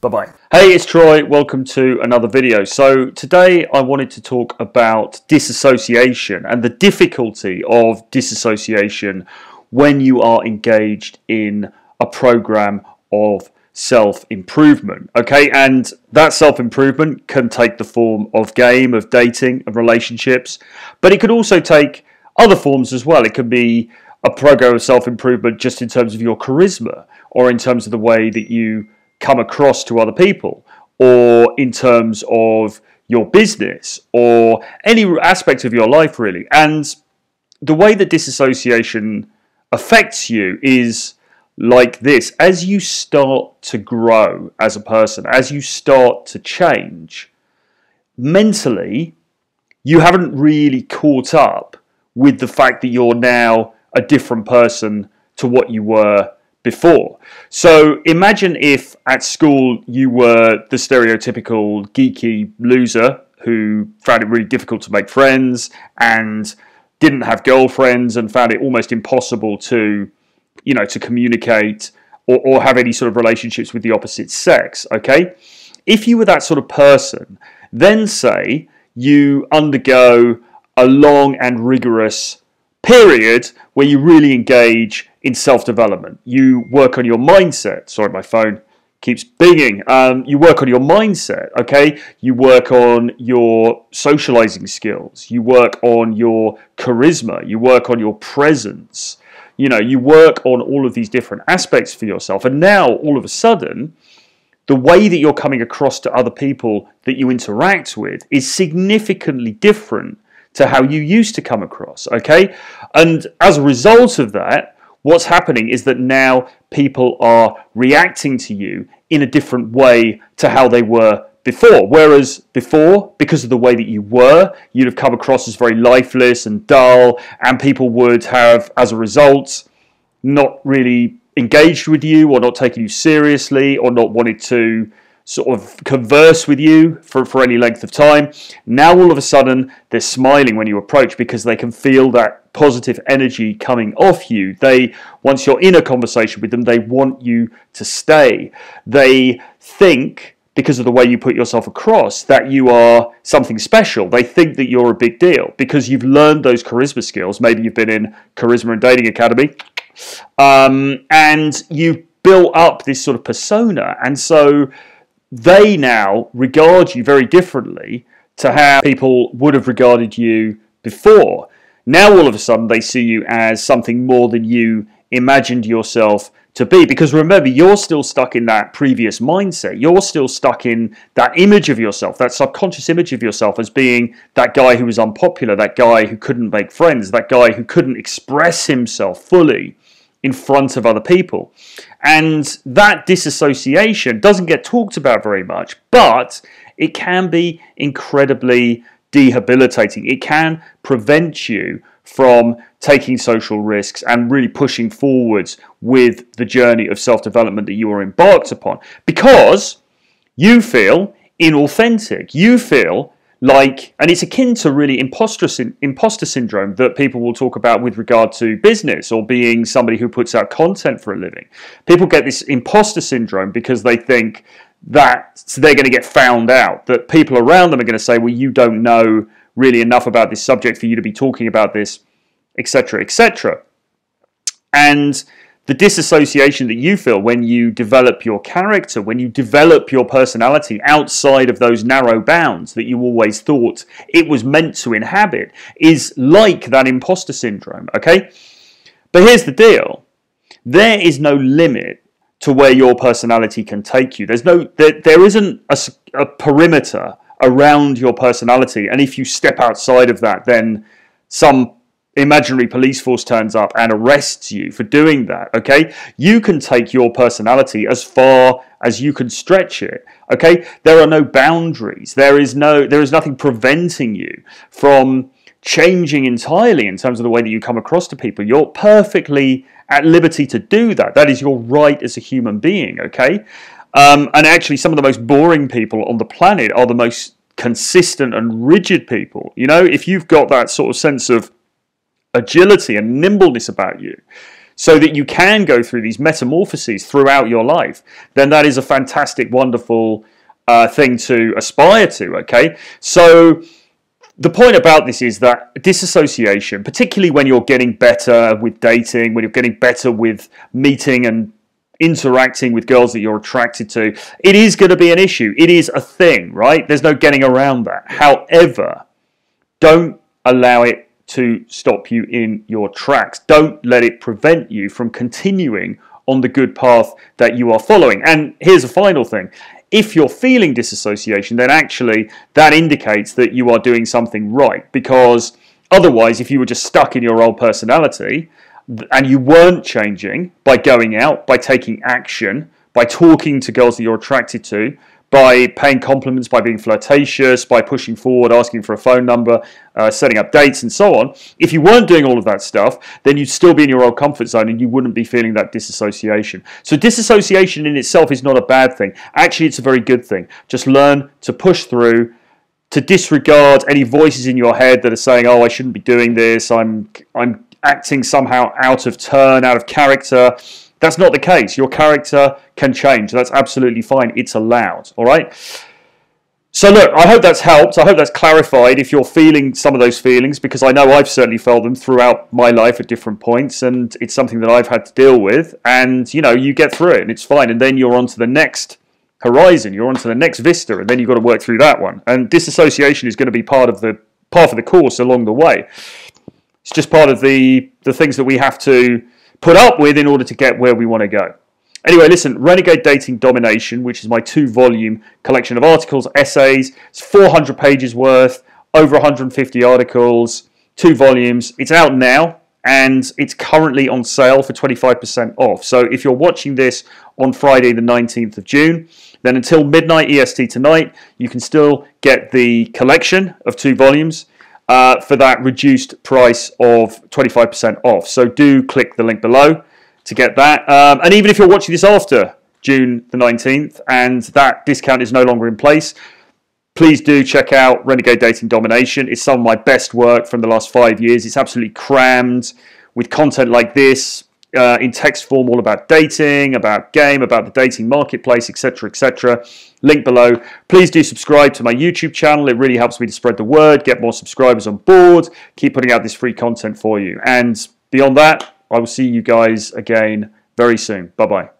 Bye-bye. Hey, it's Troy. Welcome to another video. So today I wanted to talk about disassociation and the difficulty of disassociation when you are engaged in a program of self-improvement. Okay, and that self-improvement can take the form of game, of dating, of relationships, but it could also take other forms as well. It could be a program of self-improvement just in terms of your charisma or in terms of the way that you come across to other people or in terms of your business or any aspect of your life really. And the way that disassociation affects you is like this. As you start to grow as a person as you start to change mentally you haven't really caught up with the fact that you're now a different person to what you were before. So imagine if at school you were the stereotypical geeky loser who found it really difficult to make friends and didn't have girlfriends and found it almost impossible to, you know, to communicate or, or have any sort of relationships with the opposite sex. Okay? If you were that sort of person, then say you undergo a long and rigorous period where you really engage in self development. You work on your mindset. Sorry, my phone keeps binging. Um, you work on your mindset, okay? You work on your socializing skills. You work on your charisma. You work on your presence. You know, you work on all of these different aspects for yourself. And now, all of a sudden, the way that you're coming across to other people that you interact with is significantly different to how you used to come across, okay? And as a result of that, what's happening is that now people are reacting to you in a different way to how they were before. Whereas before, because of the way that you were, you'd have come across as very lifeless and dull, and people would have, as a result, not really engaged with you or not taken you seriously or not wanted to sort of converse with you for, for any length of time. Now all of a sudden they're smiling when you approach because they can feel that positive energy coming off you. They once you're in a conversation with them, they want you to stay. They think because of the way you put yourself across that you are something special. They think that you're a big deal because you've learned those charisma skills. Maybe you've been in Charisma and Dating Academy. Um, and you've built up this sort of persona. And so they now regard you very differently to how people would have regarded you before. Now, all of a sudden, they see you as something more than you imagined yourself to be. Because remember, you're still stuck in that previous mindset. You're still stuck in that image of yourself, that subconscious image of yourself as being that guy who was unpopular, that guy who couldn't make friends, that guy who couldn't express himself fully in front of other people. And that disassociation doesn't get talked about very much, but it can be incredibly debilitating. It can prevent you from taking social risks and really pushing forwards with the journey of self development that you are embarked upon because you feel inauthentic. You feel like, and it's akin to really imposter, imposter syndrome that people will talk about with regard to business or being somebody who puts out content for a living. People get this imposter syndrome because they think that they're going to get found out, that people around them are going to say, well, you don't know really enough about this subject for you to be talking about this, etc., etc. And the disassociation that you feel when you develop your character, when you develop your personality outside of those narrow bounds that you always thought it was meant to inhabit, is like that imposter syndrome, okay? But here's the deal there is no limit to where your personality can take you. There's no, there, there isn't a, a perimeter around your personality, and if you step outside of that, then some imaginary police force turns up and arrests you for doing that, okay? You can take your personality as far as you can stretch it, okay? There are no boundaries. There is no there is nothing preventing you from changing entirely in terms of the way that you come across to people. You're perfectly at liberty to do that. That is your right as a human being, okay? Um, and actually, some of the most boring people on the planet are the most consistent and rigid people. You know, if you've got that sort of sense of agility and nimbleness about you. so that you can go through these metamorphoses throughout your life, then that is a fantastic, wonderful uh, thing to aspire to. Okay, so the point about this is that disassociation, particularly when you're getting better with dating, when you're getting better with meeting and interacting with girls that you're attracted to, it is going to be an issue. It is a thing, right? There's no getting around that. However, don't allow it to stop you in your tracks. Don't let it prevent you from continuing on the good path that you are following. And here's a final thing. If you're feeling disassociation, then actually that indicates that you are doing something right because otherwise, if you were just stuck in your old personality and you weren't changing by going out, by taking action, by talking to girls that you're attracted to, by paying compliments, by being flirtatious, by pushing forward, asking for a phone number, uh, setting up dates, and so on. If you weren't doing all of that stuff, then you'd still be in your old comfort zone and you wouldn't be feeling that disassociation. So, disassociation in itself is not a bad thing. Actually, it's a very good thing. Just learn to push through. To disregard any voices in your head that are saying, "Oh, I shouldn't be doing this. I'm, I'm acting somehow out of turn, out of character." That's not the case. Your character can change. That's absolutely fine. It's allowed. All right. So look, I hope that's helped. I hope that's clarified if you're feeling some of those feelings, because I know I've certainly felt them throughout my life at different points, and it's something that I've had to deal with. And you know, you get through it, and it's fine. And then you're on to the next horizon. You're on to the next vista, and then you've got to work through that one. And disassociation is going to be part of the part of the course along the way. It's just part of the the things that we have to put up with in order to get where we want to go. Anyway, listen, Renegade Dating Domination, which is my two volume collection of articles, essays, it's 400 pages worth, over 150 articles, two volumes. It's out now and it's currently on sale for 25% off. So if you're watching this on Friday, the 19th of June, then until midnight EST tonight, you can still get the collection of two volumes uh, for that reduced price of 25% off. So do click the link below to get that. Um, and even if you're watching this after June the 19th and that discount is no longer in place, please do check out Renegade Dating Domination. It's some of my best work from the last five years. It's absolutely crammed with content like this, uh, in text form all about dating, about game, about the dating marketplace, etc., etc. Link below. Please do subscribe to my YouTube channel. It really helps me to spread the word, get more subscribers on board, keep putting out this free content for you. And beyond that, I will see you guys again very soon. Bye bye.